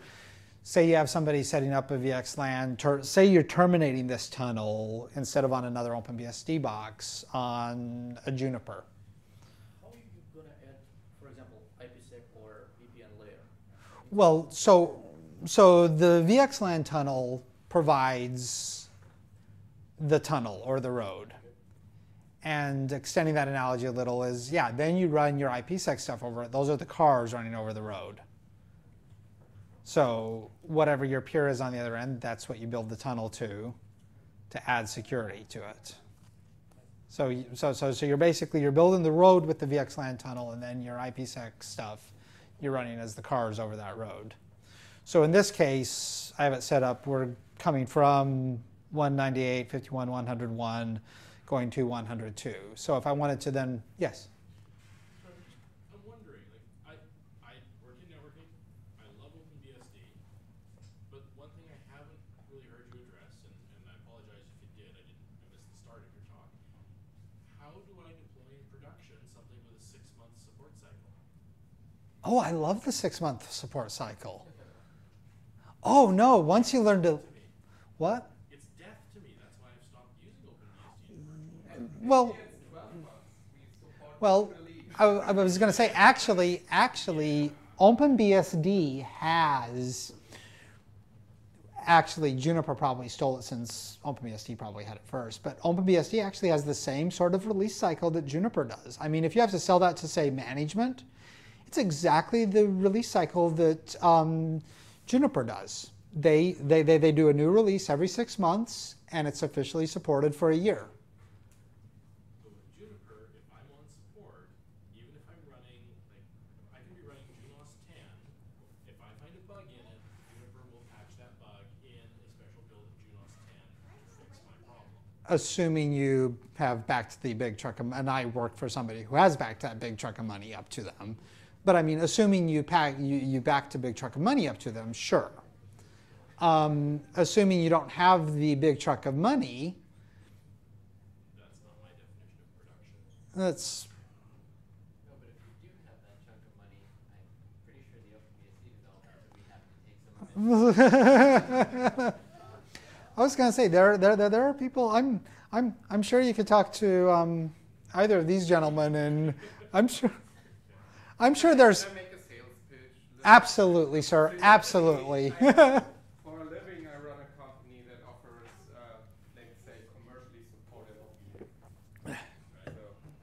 say you have somebody setting up a VXLAN, ter- say you're terminating this tunnel instead of on another OpenBSD box on a Juniper. How are you gonna add, for example, IPsec or VPN layer? Well, so so the VXLAN tunnel provides the tunnel or the road. And extending that analogy a little is, yeah, then you run your IPsec stuff over it. Those are the cars running over the road. So whatever your peer is on the other end, that's what you build the tunnel to, to add security to it. So, so, so, so you're basically you're building the road with the VXLAN tunnel, and then your IPsec stuff you're running as the cars over that road. So in this case, I have it set up. We're coming from 198, 51, 101, going to 102. So if I wanted to then, yes. I'm wondering, like, I, I work in networking, I love OpenBSD, but one thing I haven't really heard you address, and, and I apologize if you did, I didn't, I the start of your talk. How do I deploy production something with a six-month support cycle? Oh, I love the six month support cycle. Oh no, once you learn to, To what? it's death to me, that's why I've stopped using OpenBSD. Well, It's 12 months. We support well. I, I was going to say actually, actually, OpenBSD has actually Juniper probably stole it since OpenBSD probably had it first. But OpenBSD actually has the same sort of release cycle that Juniper does. I mean, if you have to sell that to say management, it's exactly the release cycle that um, Juniper does. They, they, they, they do a new release every six months, and it's officially supported for a year. But with Juniper, if I'm on support, even if I'm running, like, I can be running Junos 10, if I find a bug in it, Juniper will patch that bug in a special build of Junos 10 to fix my problem. assuming you have backed the big truck of, and I work for somebody who has backed that big truck of money up to them. But I mean, assuming you pack you, you backed a big truck of money up to them, sure. Um, assuming you don't have the big truck of money, That's not my definition of production. that's No, but if you do have that chunk of money, I'm pretty sure the OpenBSD developers would be happy to take some of it. I was going to say there, there, there, there are people. I'm, I'm, I'm sure you could talk to um, either of these gentlemen, and I'm sure, I'm sure there's Can I make a sales pitch? Absolutely, sir, absolutely. For a living, I run a company that offers, uh, let's say, commercially supported OpenBSD. So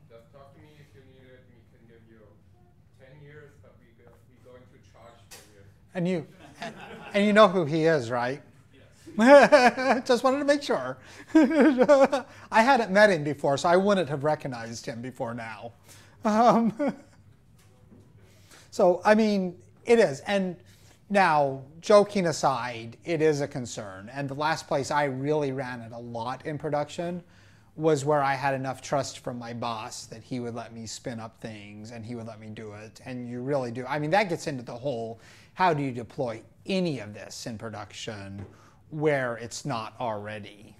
just talk to me if you need it. We can give you 10 years, but we go, we're going to charge 10 years. And you, and, and you know who he is, right? Just wanted to make sure. I hadn't met him before, so I wouldn't have recognized him before now. Um, so, I mean, it is. And now, joking aside, it is a concern. And the last place I really ran it a lot in production was where I had enough trust from my boss that he would let me spin up things and he would let me do it. And you really do. I mean, that gets into the whole how do you deploy any of this in production where it's not already.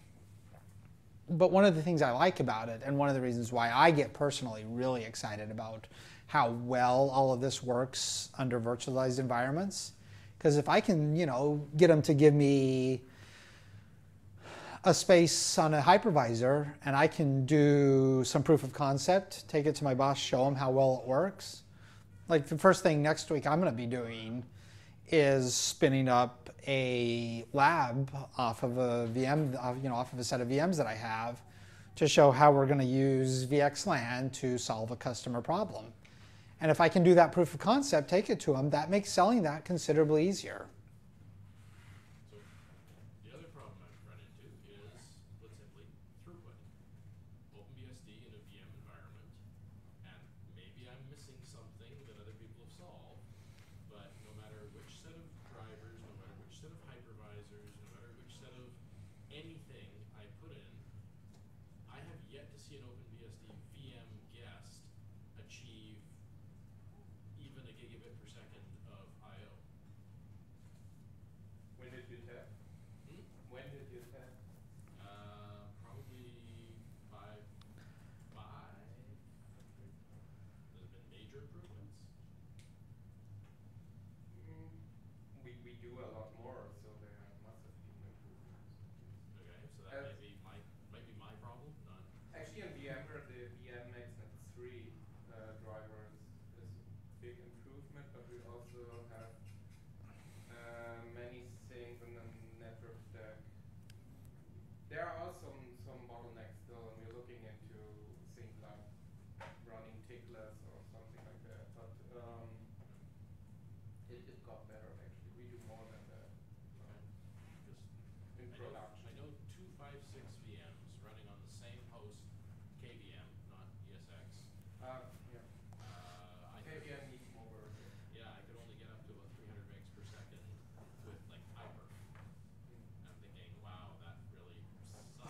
But one of the things I like about it, and one of the reasons why I get personally really excited about how well all of this works under virtualized environments, because if I can, you know, get them to give me a space on a hypervisor and I can do some proof of concept, take it to my boss, show him how well it works. Like the first thing next week I'm going to be doing is spinning up a lab off of a VM, you know, off of a set of VMs that I have to show how we're going to use VXLAN to solve a customer problem. And if I can do that proof of concept, take it to them, that makes selling that considerably easier.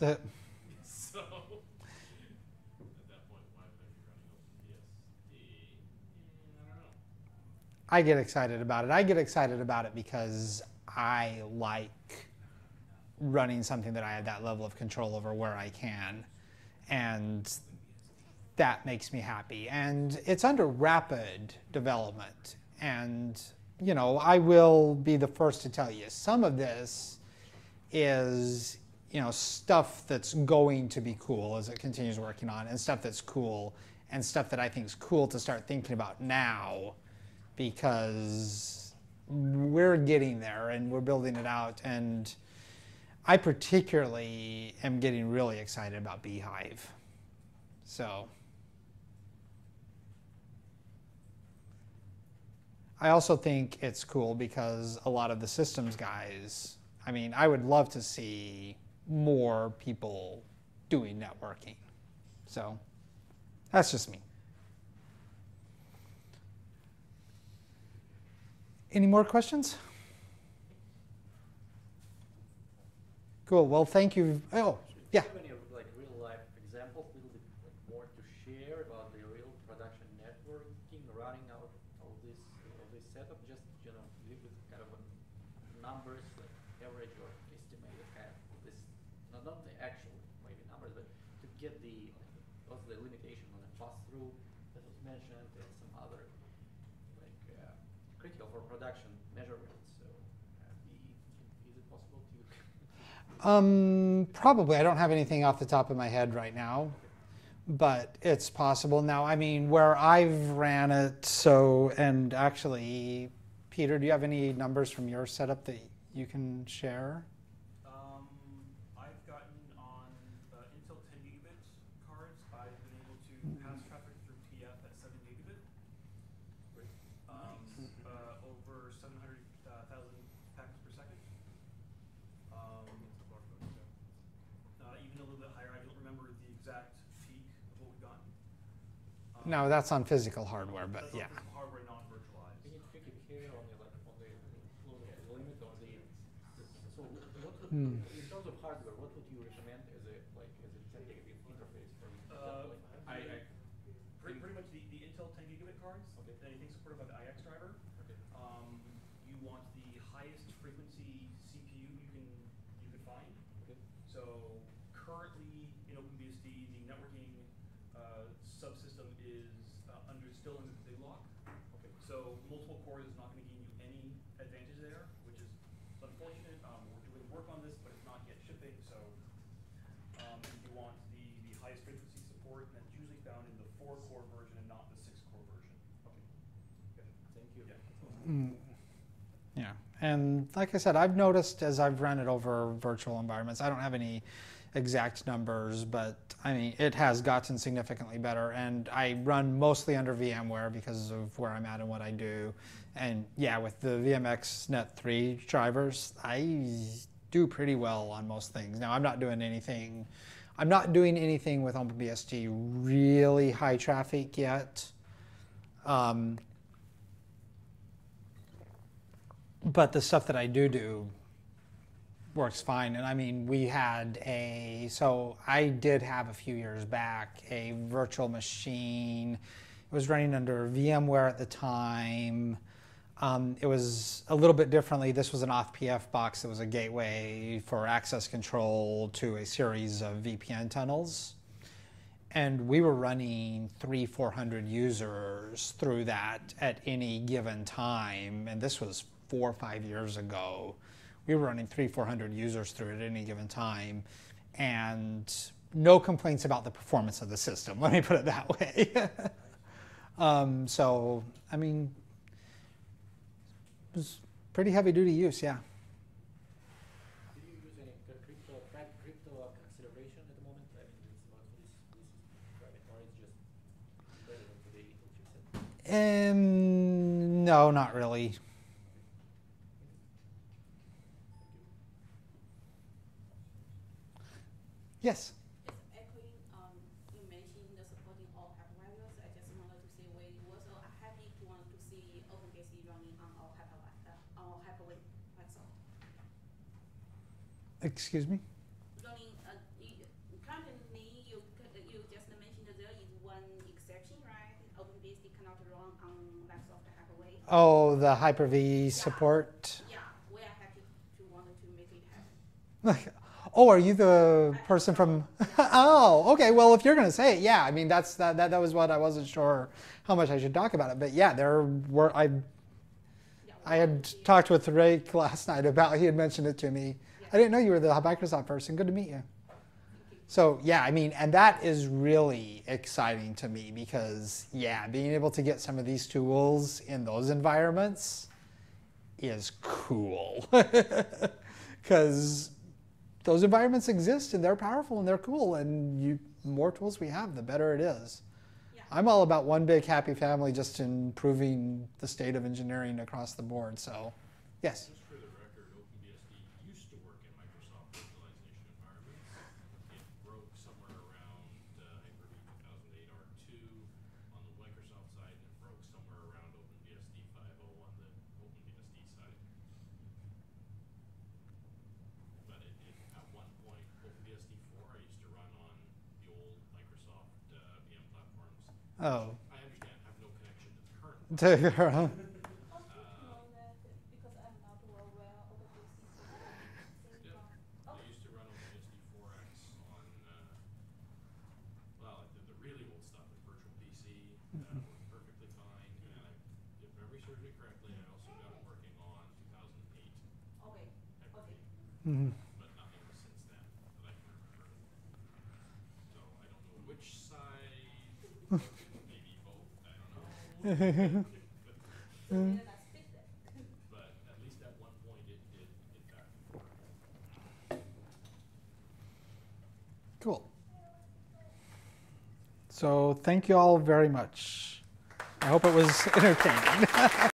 So at that point, why would I be running OpenBSD? Mm, I don't know. I get excited about it. I get excited about it because I like running something that I have that level of control over where I can. And that makes me happy. And it's under rapid development. And, you know, I will be the first to tell you some of this is, you know, stuff that's going to be cool as it continues working on, and stuff that's cool, and stuff that I think is cool to start thinking about now because we're getting there and we're building it out. And I particularly am getting really excited about bhyve. So I also think it's cool because a lot of the systems guys, I mean, I would love to see more people doing networking. So that's just me. Any more questions? Cool. Well, thank you. Oh, yeah. Do you have any like real life examples, little bit like more to share about the real production networking running out of this of this setup? Just you know, bit kind of numbers, like average or estimated kind of this, not not the actual maybe numbers, but to get the what's the limitation on the pass through that was mentioned and some other like uh, critical for production measurements. So uh, the, is it possible to Um, probably. I don't have anything off the top of my head right now, but it's possible. Now, I mean, where I've ran it, so, and actually, Peter, do you have any numbers from your setup that you can share? Um, I've gotten on uh, Intel 10 gigabit cards. I've been able to pass traffic through PF at 7 gigabit. Um, uh, over 700,000 packets per second. Um, uh, even a little bit higher. I don't remember the exact peak of what we've gotten. Um, No, that's on physical hardware, but yeah. physical hardware, non-virtualized. Can you pick it here on the, like, on the the limit or the, so what would, Hmm. in terms of hardware, what would you recommend as a, like, as a ten gigabit interface for Uh, deploying? I, I Pretty, pretty much the, the Intel 10 gigabit cards, Okay. anything supported by the IX driver. Okay. Um, you want the highest frequency CPU you can you can find. Okay. So currently in OpenBSD, the networking uh, subsystem is uh, under still under the lock. Okay. So multiple cores is not going to gain you any advantage there, which is unfortunate. Um, we're doing work on this, but it's not yet shipping. So um, you want the, the highest frequency support, and that's usually found in the four core version and not the six core version. Okay. Good. Thank you. Yeah. Mm, Yeah, and like I said, I've noticed as I've run it over virtual environments, I don't have any exact numbers, but I mean, it has gotten significantly better. And I run mostly under VMware because of where I'm at and what I do. And yeah, with the VMX Net 3 drivers, I do pretty well on most things. Now, I'm not doing anything. I'm not doing anything with OpenBSD really high traffic yet. Um, but the stuff that I do do, works fine. And I mean, we had a, so I did have a few years back a virtual machine. It was running under VMware at the time. Um, it was a little bit differently. This was an off-PF box. It was a gateway for access control to a series of VPN tunnels. And we were running three, 400 users through that at any given time. And this was four or five years ago. We were running three, 400 users through it at any given time. And no complaints about the performance of the system, let me put it that way. um, so, I mean, it was pretty heavy duty use, yeah. Do you use any crypto, crypt- crypto acceleration at the moment? I mean, it's about this, this is private, or it's just? Um, no, not really. Hypervisor. Excuse me. Running, uh, you, currently you you just mentioned that there is one exception, right? OpenBSD cannot run on Microsoft Hyper-V. Oh, the Hyper V support. Yeah, we are happy to want to make it happen. Oh, are you the person from? oh, okay. Well, if you're going to say it, yeah. I mean, that's that, that. That was what I wasn't sure how much I should talk about it, but yeah, there were. I I had talked with Rick last night about. He had mentioned it to me. I didn't know you were the Microsoft person. Good to meet you. So yeah, I mean, and that is really exciting to me because yeah, being able to get some of these tools in those environments is cool because those environments exist and they're powerful and they're cool and you more tools we have the better it is. Yeah. i'm all about one big happy family just improving the state of engineering across the board. So yes Just for the record, OpenBSD used to work in Microsoft virtualization environments. It broke somewhere around uh, Hyper-V 2008 R2 on the Microsoft side, and it broke somewhere around OpenBSD 5.0 on the OpenBSD side. But it, it, at one point, OpenBSD 4 I used to run on the old Microsoft uh, VM platforms. Oh. I understand, have no connection to the current one. Also to know that because cool. So thank you all very much. I hope it was entertaining